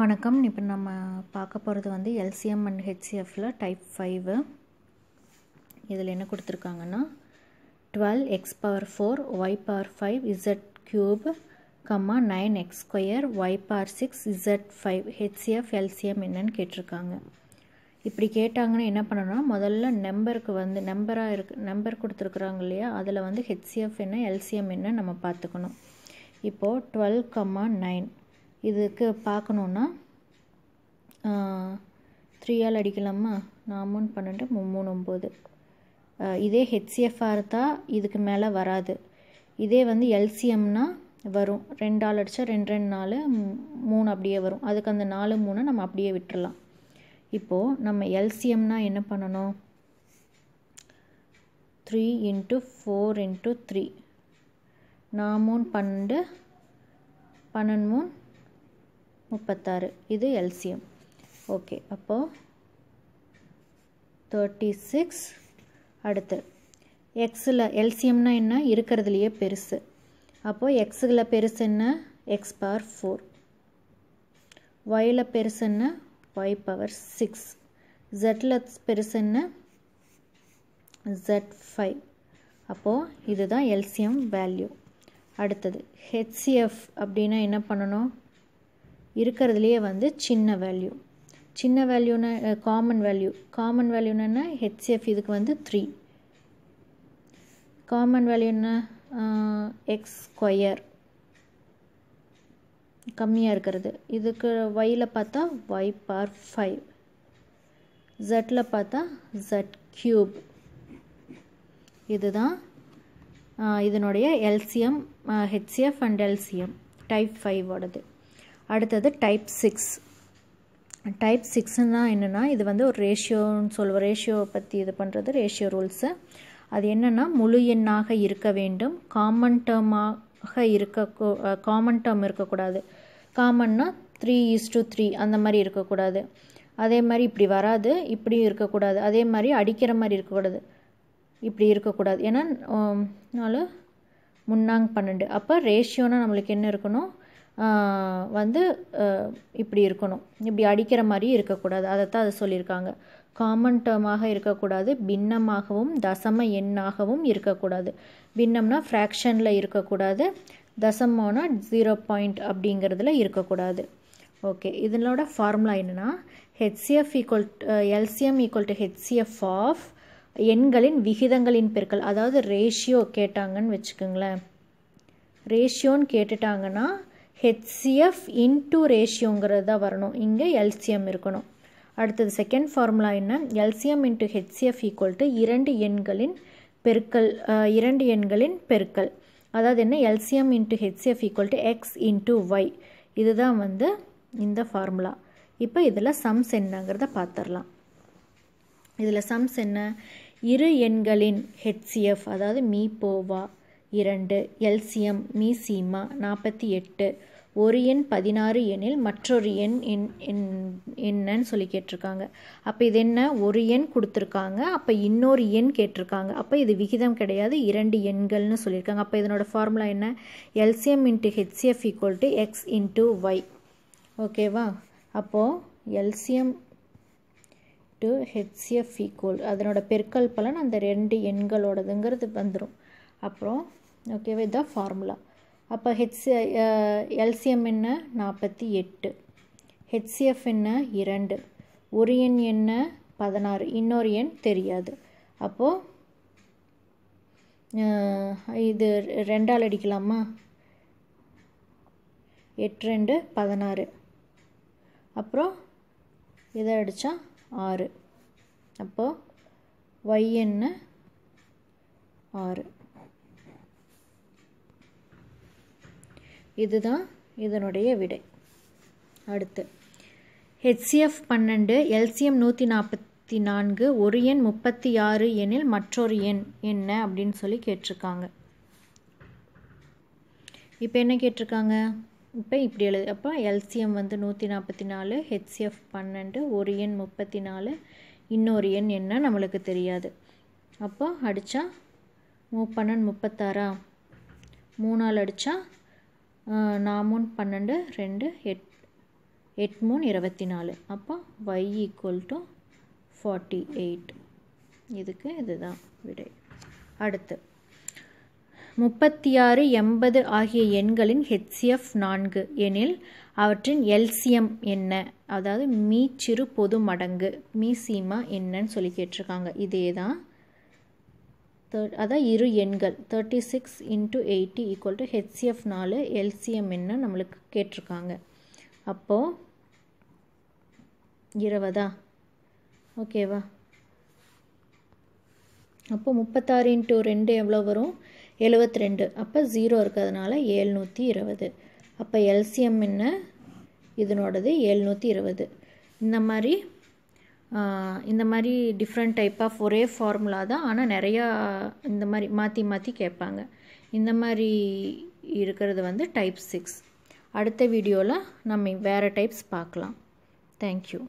வணக்கம். இப்போ நம்ம பார்க்க போகிறது வந்து எல்சிஎம் அண்ட் ஹெச்சிஎஃப்பில் டைப் ஃபைவு இதில் என்ன கொடுத்துருக்காங்கன்னா twelve x power four y power five z cube comma nine x square y power six z five HCF LCM என்னன்னு கேட்டிருக்காங்க. இப்படி கேட்டாங்கன்னா என்ன பண்ணணும்னா முதல்ல நம்பருக்கு வந்து நம்பராக இருக்கு நம்பர் கொடுத்துருக்குறாங்க இல்லையா அதில் வந்து ஹெச்சிஎஃப் என்ன எல்சிஎம் என்ன நம்ம பார்த்துக்கணும். இப்போது டுவெல் கம்மா நைன் இதுக்கு பார்க்கணுன்னா த்ரீயால் அடிக்கலாமா? நான் மூணு பன்னெண்டு மூணு ஒம்பது. இதே ஹெச்சிஎஃப்ஆர் இருந்தால் இதுக்கு மேலே வராது. இதே வந்து எல்சிஎம்னா வரும். ரெண்டு ஆள் அடித்தா ரெண்டு ரெண்டு நாலு மூணு அப்படியே வரும். அதுக்கு அந்த நாலு மூணு நம்ம அப்படியே விட்டுடலாம் இப்போது நம்ம எல்சிஎம்னா என்ன பண்ணணும்? Three into four into three நான் மூணு பன்னெண்டு பன்னெண்டு மூணு முப்பத்தாறு. இது எல்சியம் ஓகே அப்போது தேர்ட்டி சிக்ஸ் அடுத்து எக்ஸில் எல்சியம்னா என்ன? இருக்கிறதுலையே பெருசு. அப்போது எக்ஸில் பெருசு என்ன? எக்ஸ் பவர் ஃபோர் ஒயில் பெருசு என்ன? ஒய் பவர் சிக்ஸ் ஜெட்டில் பெருசு என்ன? ஜெட் ஃபைவ் அப்போது இதுதான் எல்சிஎம் வேல்யூ அடுத்தது ஹெச்சிஎஃப் அப்படின்னா என்ன பண்ணணும்? இருக்கிறதுலையே வந்து சின்ன வேல்யூ சின்ன வேல்யூனா காமன் வேல்யூ காமன் வேல்யூன்னா ஹெச்சிஎஃப் இதுக்கு வந்து த்ரீ காமன் வேல்யூன்னா எக்ஸ் ஸ்கொயர் கம்மியாக இருக்கிறது. இதுக்கு ஒயில் பார்த்தா ஒய் பார் ஃபைவ் ஜெட்டில் பார்த்தா ஜெட் க்யூப் இதுதான் இதனுடைய LCM HCF and LCM type ஃபைவோடது அடுத்தது டைப் சிக்ஸ் டைப் சிக்ஸ்னால் என்னென்னா இது வந்து ஒரு ரேஷியோன்னு சொல்லுவோம் ரேஷியோவை பற்றி இது பண்ணுறது ரேஷியோ ரூல்ஸு அது என்னென்னா முழு எண்ணாக இருக்க வேண்டும். காமன் டேர்மாக இருக்க காமன் டேர்ம் இருக்கக்கூடாது. காமன்னா த்ரீ இஸ் டு த்ரீ அந்த மாதிரி இருக்கக்கூடாது. அதே மாதிரி இப்படி வராது இப்படியும் இருக்கக்கூடாது. அதே மாதிரி அடிக்கிற மாதிரி இருக்கக்கூடாது இப்படி இருக்கக்கூடாது. ஏன்னா நாலு முன்னாங்க பன்னெண்டு. அப்போ ரேஷியோனால் நம்மளுக்கு என்ன இருக்கணும்? வந்து இப்படி இருக்கணும். இப்படி அடிக்கிற மாதிரி இருக்கக்கூடாது. அதை தான் அதை சொல்லியிருக்காங்க. காமன் டேர்மாக இருக்கக்கூடாது. பின்னமாகவும் தசம எண்ணாகவும் இருக்கக்கூடாது. பின்னம்னா ஃப்ராக்ஷனில் இருக்கக்கூடாது. தசமோனா ஜீரோ பாயிண்ட் அப்படிங்கிறதுல இருக்கக்கூடாது. ஓகே. இதனோட ஃபார்முலா என்னென்னா HCF equal LCM equal to HCF of எண்களின் விகிதங்களின் பெருக்கல். அதாவது ரேஷியோ கேட்டாங்கன்னு வச்சுக்கோங்களேன். ரேஷியோன்னு கேட்டுட்டாங்கன்னா ஹெச்சிஎஃப் இன்டூ ரேஷியோங்கிறது தான் வரணும். இங்கே எல்சிஎம் இருக்கணும். அடுத்தது செகண்ட் ஃபார்முலா என்ன? LCM into HCF equal to இரண்டு எண்களின் பெருக்கல் இரண்டு எண்களின் பெருக்கல். அதாவது என்ன? LCM into HCF equal to x into y இதுதான் வந்து இந்த ஃபார்முலா இப்போ இதில் சம்ஸ் என்னங்கிறத பார்த்துடலாம் இதில் சம்ஸ் என்ன? இரு எண்களின் ஹெச்சிஎஃப் அதாவது மீ போவா இரண்டு எல்சிஎம் மீசீமா நாற்பத்தி எட்டு ஒரு எண் பதினாறு எண்ணில் மற்றொரு எண் எண் என்னன்னு சொல்லி கேட்டிருக்காங்க. அப்போ இது என்ன? ஒரு எண் கொடுத்துருக்காங்க. அப்போ இன்னொரு எண் கேட்டிருக்காங்க. அப்போ இது விகிதம் கிடையாது. இரண்டு எண்கள்னு சொல்லியிருக்காங்க. அப்போ இதனோட ஃபார்முலா என்ன? LCM into HCF equal to x into y ஓகேவா அப்போது எல்சிஎம் டு ஹெச்சிஎஃப் ஈக்குவல் அதனோட பெருக்கல் பலன் அந்த ரெண்டு எண்களோடதுங்கிறது வந்துடும் அப்புறம் ஓகேவா இதுதான் ஃபார்முலா அப்போ ஹெச் எல்சிஎம் என்ன? நாற்பத்தி எட்டு. ஹெச்சிஎஃப் என்ன? இரண்டு. ஒரு எண் என்ன? பதினாறு. இன்னொரு எண் தெரியாது. அப்போது இது ரெண்டால் அடிக்கலாமா? எட்டு ரெண்டு பதினாறு. அப்புறம் இதை அடித்தா ஆறு. அப்போது ஒய் என்ன? ஆறு. இதுதான் இதனுடைய விடை. அடுத்து. ஹெச்சிஎஃப் பன்னெண்டு எல்சிஎம் நூற்றி நாற்பத்தி நான்கு ஒரு எண் முப்பத்தி ஆறு எண்ணில் மற்றொரு எண் என்ன அப்படின்னு சொல்லி கேட்டிருக்காங்க. இப்போ என்ன கேட்டிருக்காங்க? இப்போ இப்படி எழுது. அப்போ எல்சிஎம் வந்து நூற்றி நாற்பத்தி நாலு ஹெச்சிஎஃப் பன்னெண்டு ஒரு எண் முப்பத்தி நாலு இன்னொரு எண் என்ன நம்மளுக்கு தெரியாது. அப்போ அடித்தா மூ பன்னெண்டு முப்பத்தாறா? மூணால் அடித்தா நாமூன் பன்னெண்டு ரெண்டு எட் எட் மூணு இருபத்தி நாலு. அப்போ y equal to forty eight இதுக்கு இதுதான் விடை. அடுத்து முப்பத்தி ஆறு எண்பது ஆகிய எண்களின் ஹெச்சிஎஃப் நான்கு எனில் அவற்றின் எல்சிஎம் என்ன? அதாவது மீச்சிறு பொது மடங்கு மீசீமா என்னன்னு சொல்லி கேட்டிருக்காங்க. இதே தான் தேர்ட் அதான் இரு எண்கள். Thirty six into eighty equal to HCF நாலு எல்சிஎம் என்ன நம்மளுக்கு கேட்டிருக்காங்க. அப்போது இருபதா ஓகேவா அப்போது முப்பத்தாறு இன்ட்டு ரெண்டு எவ்வளோ வரும்? எழுபத்தி ரெண்டு அப்போ ஜீரோ இருக்கிறதுனால ஏழ்நூற்றி இருபது அப்போ எல்சிஎம் என்ன? இதனோடது எழுநூற்றி இருபது இந்த மாதிரி இந்த மாதிரி டிஃப்ரெண்ட் டைப் ஆஃப் ஒரே ஃபார்முலா தான். ஆனால் நிறையா இந்த மாதிரி மாற்றி மாற்றி கேட்பாங்க. இந்த மாதிரி இருக்கிறது வந்து டைப் சிக்ஸ் அடுத்த வீடியோவில் நம்ம வேறு டைப்ஸ் பார்க்கலாம். தேங்க்யூ